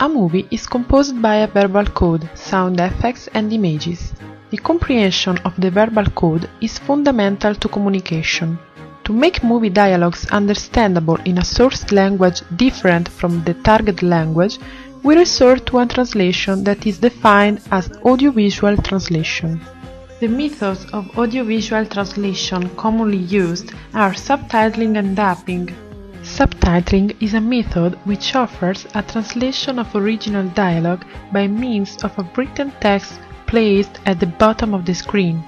A movie is composed by a verbal code, sound effects and images. The comprehension of the verbal code is fundamental to communication. To make movie dialogues understandable in a source language different from the target language, we resort to a translation that is defined as audiovisual translation. The methods of audiovisual translation commonly used are subtitling and dubbing. Subtitling is a method which offers a translation of original dialogue by means of a written text placed at the bottom of the screen.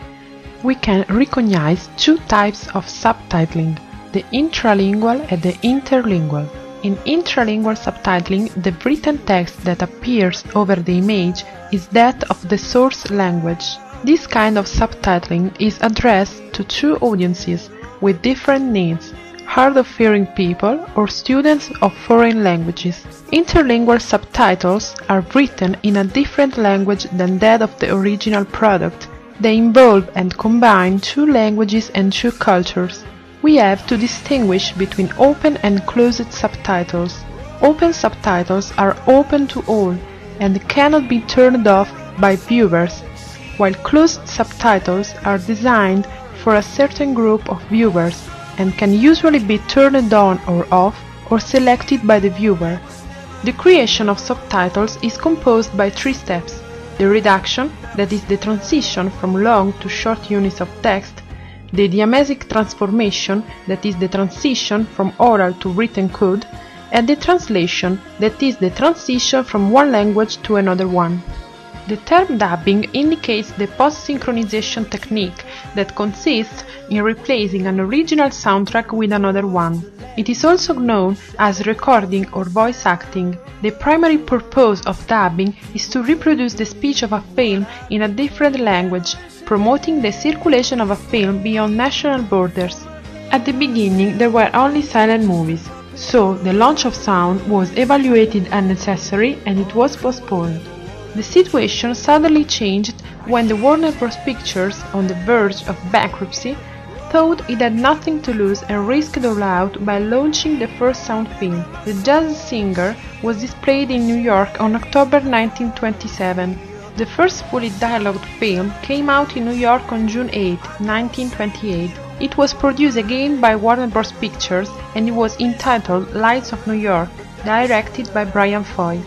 We can recognize two types of subtitling, the intralingual and the interlingual. In intralingual subtitling, the written text that appears over the image is that of the source language. This kind of subtitling is addressed to two audiences with different needs hard of hearing people or students of foreign languages. Interlingual subtitles are written in a different language than that of the original product. They involve and combine two languages and two cultures. We have to distinguish between open and closed subtitles. Open subtitles are open to all and cannot be turned off by viewers, while closed subtitles are designed for a certain group of viewers and can usually be turned on or off or selected by the viewer. The creation of subtitles is composed by three steps. The reduction, that is the transition from long to short units of text, the diamesic transformation, that is the transition from oral to written code, and the translation, that is the transition from one language to another one. The term dubbing indicates the post-synchronization technique that consists in replacing an original soundtrack with another one. It is also known as recording or voice acting. The primary purpose of dubbing is to reproduce the speech of a film in a different language, promoting the circulation of a film beyond national borders. At the beginning there were only silent movies, so the launch of sound was evaluated unnecessary and it was postponed. The situation suddenly changed when the Warner Bros. Pictures, on the verge of bankruptcy, thought it had nothing to lose and risked all out by launching the first sound film. The Jazz Singer was displayed in New York on October 1927. The first fully dialogued film came out in New York on June 8, 1928. It was produced again by Warner Bros. Pictures and it was entitled Lights of New York, directed by Brian Foy.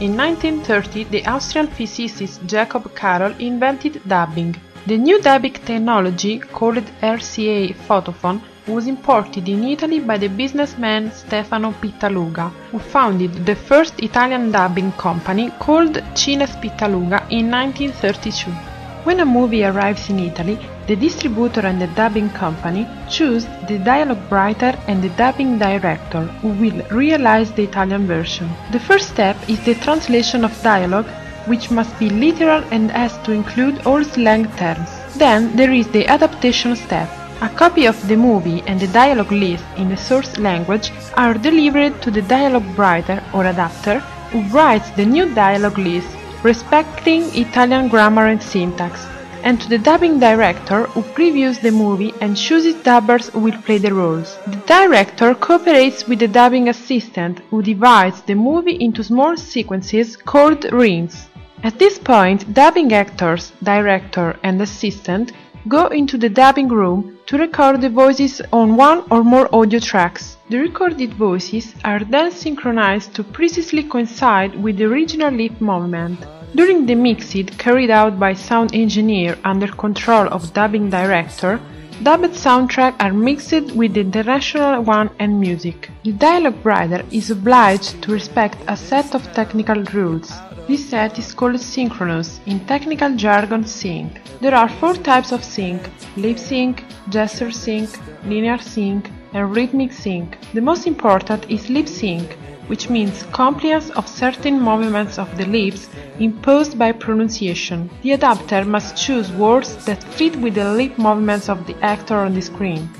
In 1930, the Austrian physicist Jakob Karol invented dubbing. The new dubbing technology, called RCA photophone, was imported in Italy by the businessman Stefano Pittaluga, who founded the first Italian dubbing company called Cines Pittaluga in 1932. When a movie arrives in Italy, the distributor and the dubbing company choose the dialogue writer and the dubbing director who will realize the Italian version. The first step is the translation of dialogue, which must be literal and has to include all slang terms. Then there is the adaptation step. A copy of the movie and the dialogue list in the source language are delivered to the dialogue writer or adapter who writes the new dialogue list respecting Italian grammar and syntax, and to the dubbing director who previews the movie and chooses dubbers who will play the roles. The director cooperates with the dubbing assistant who divides the movie into small sequences called reams. At this point, dubbing actors, director and assistant go into the dubbing room to record the voices on one or more audio tracks. The recorded voices are then synchronized to precisely coincide with the original lip movement. During the mixing carried out by sound engineer under control of dubbing director, dubbed soundtracks are mixed with the international one and music. The dialogue writer is obliged to respect a set of technical rules. This set is called synchronous, in technical jargon sync. There are four types of sync, lip sync, gesture sync, linear sync, and rhythmic sync. The most important is lip sync, which means compliance of certain movements of the lips imposed by pronunciation. The adapter must choose words that fit with the lip movements of the actor on the screen.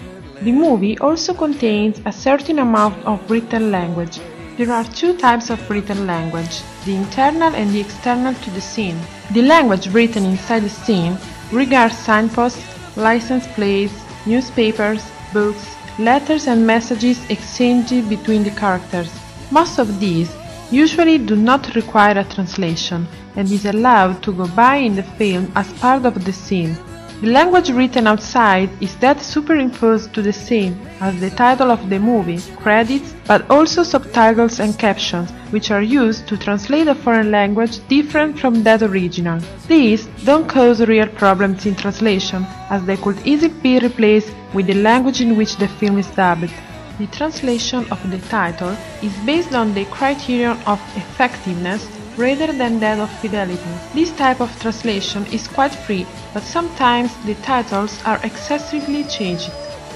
The movie also contains a certain amount of written language. There are two types of written language, the internal and the external to the scene. The language written inside the scene regards signposts, license plates, newspapers, books, letters and messages exchanged between the characters. Most of these usually do not require a translation and is allowed to go by in the film as part of the scene. The language written outside is that superimposed to the scene as the title of the movie, credits, but also subtitles and captions, which are used to translate a foreign language different from that original. These don't cause real problems in translation, as they could easily be replaced with the language in which the film is dubbed. The translation of the title is based on the criterion of effectiveness rather than that of fidelity. This type of translation is quite free, but sometimes the titles are excessively changed.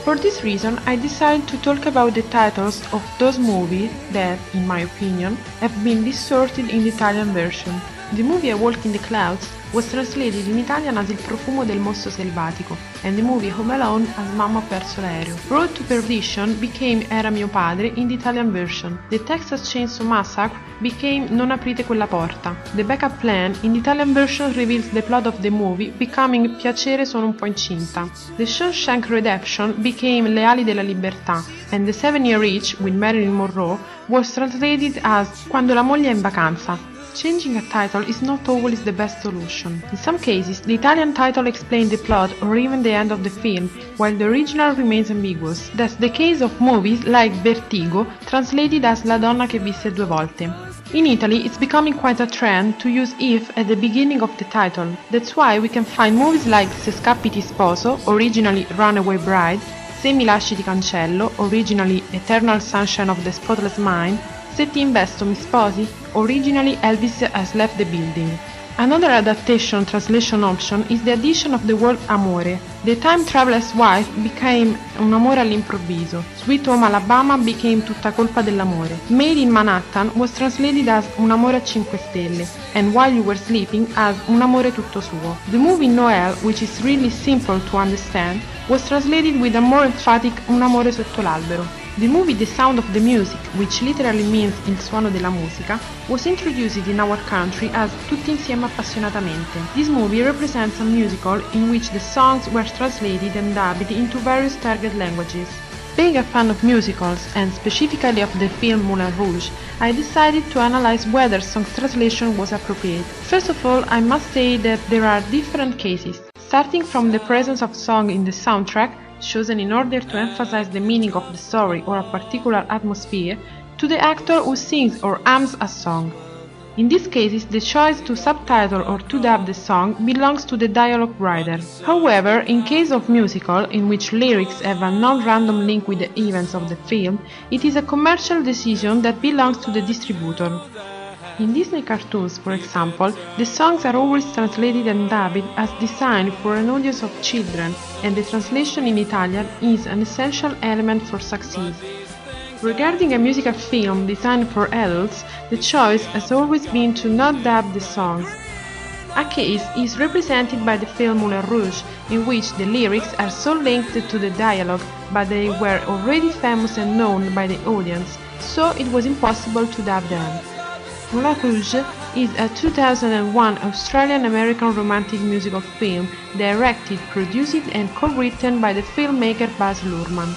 For this reason, I decided to talk about the titles of those movies that, in my opinion, have been distorted in the Italian version. The movie A Walk in the Clouds was translated in Italian as Il profumo del mostro selvatico and the movie Home Alone as Mamma ho perso l'aereo. Road to Perdition became Era mio padre in the Italian version. The Texas Chainsaw Massacre became Non aprite quella porta. The Backup Plan in the Italian version reveals the plot of the movie becoming Piacere sono un po' incinta. The Shawshank Redemption became Le ali della libertà and The Seven Year Itch with Marilyn Monroe was translated as Quando la moglie è in vacanza. Changing a title is not always the best solution. In some cases, the Italian title explains the plot or even the end of the film, while the original remains ambiguous. That's the case of movies like Vertigo, translated as La donna che visse due volte. In Italy, it's becoming quite a trend to use if at the beginning of the title. That's why we can find movies like Se scappi ti sposo, originally Runaway Bride, Se mi lasci ti cancello, originally Eternal Sunshine of the Spotless Mind, Se ti investo mi sposi? Originally Elvis has left the building. Another adaptation translation option is the addition of the word amore. The time traveler's wife became un amore all'improvviso. Sweet Home Alabama became tutta colpa dell'amore. Made in Manhattan was translated as un amore a 5 stelle and While You Were Sleeping as un amore tutto suo. The movie Noel, which is really simple to understand, was translated with a more emphatic un amore sotto l'albero. The movie The Sound of the Music, which literally means Il suono della musica, was introduced in our country as Tutti insieme appassionatamente. This movie represents a musical in which the songs were translated and dubbed into various target languages. Being a fan of musicals, and specifically of the film Moulin Rouge, I decided to analyze whether song translation was appropriate. First of all, I must say that there are different cases. Starting from the presence of song in the soundtrack, chosen in order to emphasize the meaning of the story or a particular atmosphere, to the actor who sings or hums a song. In these cases, the choice to subtitle or to dub the song belongs to the dialogue writer. However, in case of musical, in which lyrics have a non-random link with the events of the film, it is a commercial decision that belongs to the distributor. In Disney cartoons, for example, the songs are always translated and dubbed as designed for an audience of children, and the translation in Italian is an essential element for success. Regarding a musical film designed for adults, the choice has always been to not dub the songs. A case is represented by the film Moulin Rouge, in which the lyrics are so linked to the dialogue, but they were already famous and known by the audience, so it was impossible to dub them. Moulin Rouge is a 2001 Australian-American romantic musical film directed, produced and co-written by the filmmaker Baz Luhrmann.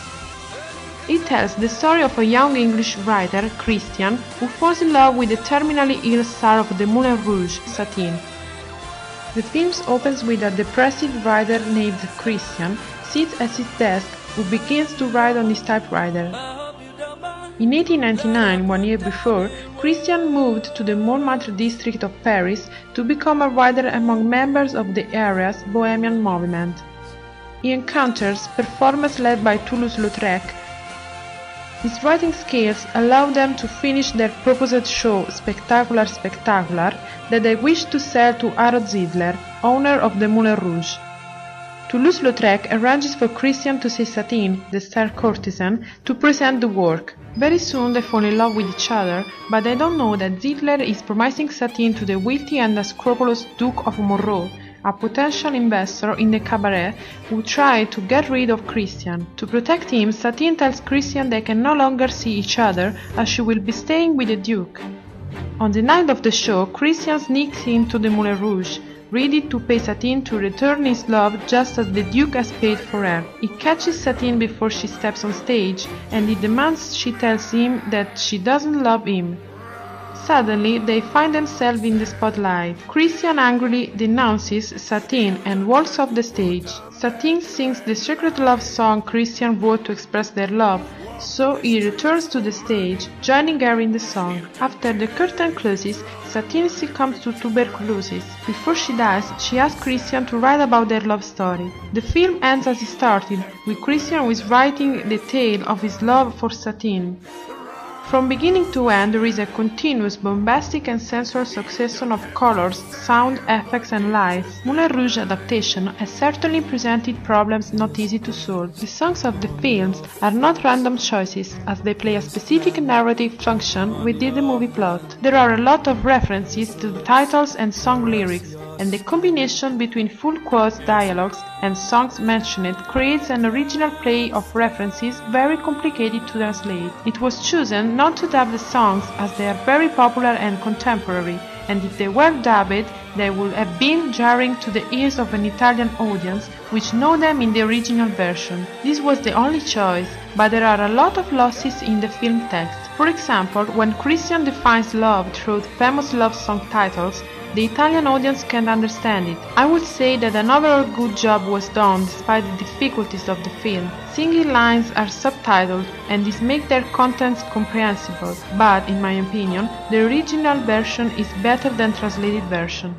It tells the story of a young English writer, Christian, who falls in love with the terminally ill star of the Moulin Rouge, Satine. The film opens with a depressive writer named Christian sits at his desk who begins to write on his typewriter. In 1899, one year before, Christian moved to the Montmartre district of Paris to become a writer among members of the area's Bohemian movement. He encounters performers led by Toulouse-Lautrec. His writing skills allow them to finish their proposed show Spectacular Spectacular that they wished to sell to Harold Zidler, owner of the Moulin Rouge. Toulouse-Lautrec arranges for Christian to see Satine, the star courtesan, to present the work. Very soon they fall in love with each other, but they don't know that Zidler is promising Satine to the wealthy and unscrupulous Duke of Moreau, a potential investor in the cabaret who tried to get rid of Christian. To protect him, Satine tells Christian they can no longer see each other as she will be staying with the Duke. On the night of the show, Christian sneaks into the Moulin Rouge, ready to pay Satine to return his love just as the Duke has paid for her. He catches Satine before she steps on stage and he demands she tells him that she doesn't love him. Suddenly, they find themselves in the spotlight. Christian angrily denounces Satine and walks off the stage. Satine sings the secret love song Christian wrote to express their love, so he returns to the stage, joining her in the song. After the curtain closes, Satine succumbs to tuberculosis. Before she dies, she asks Christian to write about their love story. The film ends as it started, with Christian who is writing the tale of his love for Satine. From beginning to end there is a continuous bombastic and sensual succession of colors, sound, effects and lights. Moulin Rouge adaptation has certainly presented problems not easy to solve. The songs of the films are not random choices, as they play a specific narrative function within the movie plot. There are a lot of references to the titles and song lyrics, and the combination between full quotes dialogues and songs mentioned creates an original play of references very complicated to translate. It was chosen not to dub the songs as they are very popular and contemporary, and if they were dubbed, they would have been jarring to the ears of an Italian audience which know them in the original version. This was the only choice, but there are a lot of losses in the film text. For example, when Christian defines love through famous love song titles, the Italian audience can understand it. I would say that an overall good job was done despite the difficulties of the film. Singing lines are subtitled and this makes their contents comprehensible, but in my opinion, the original version is better than translated version.